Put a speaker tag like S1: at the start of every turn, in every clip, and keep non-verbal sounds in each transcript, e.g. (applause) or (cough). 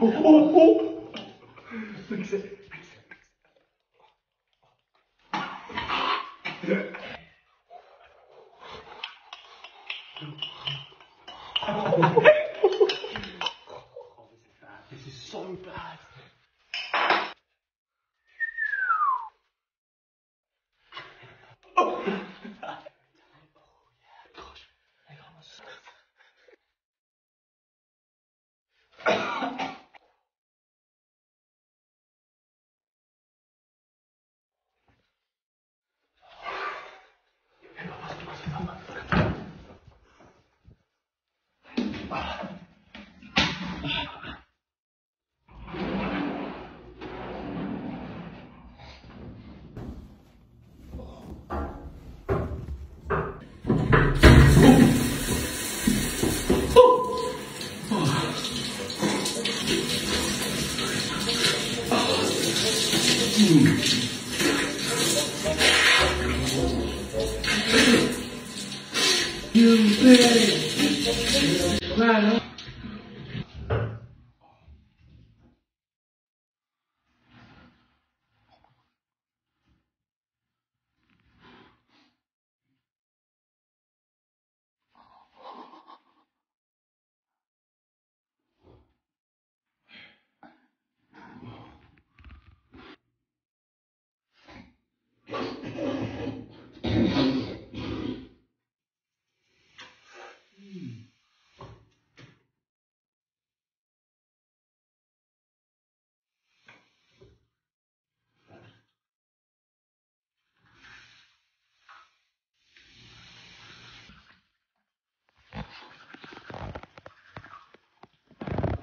S1: 오오오 믹스 믹스 so (coughs) bad.
S2: 准备，快了。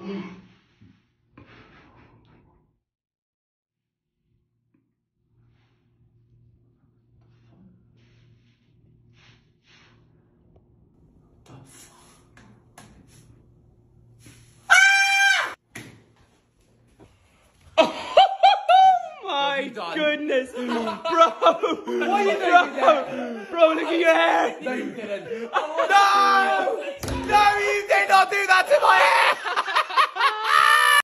S1: done?
S2: Oh goodness, bro! Why you bro, bro, look at your hair!
S1: No, you didn't.